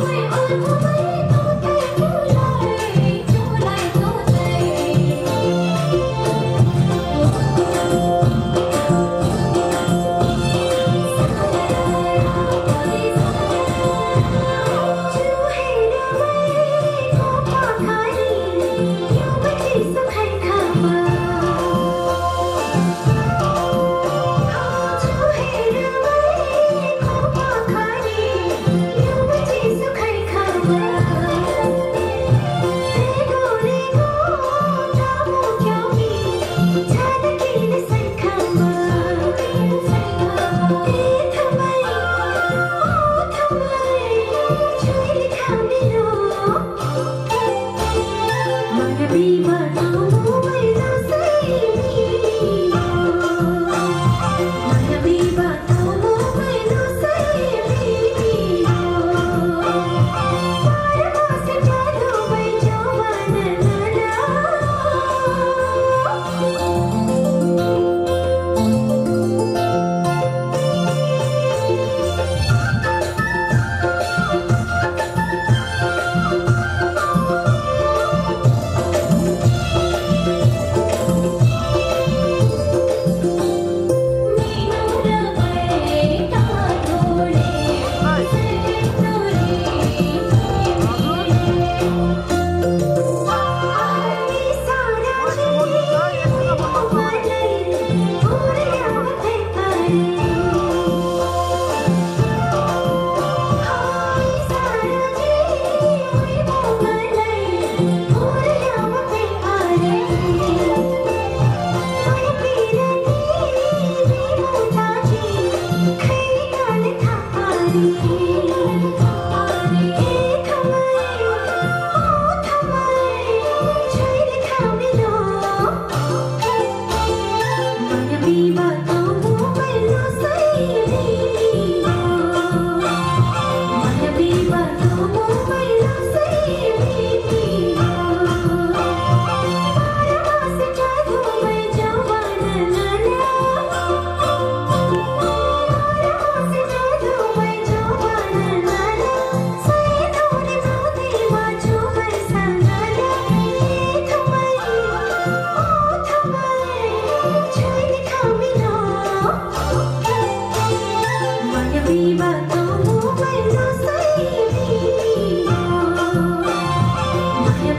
Oh,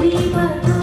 people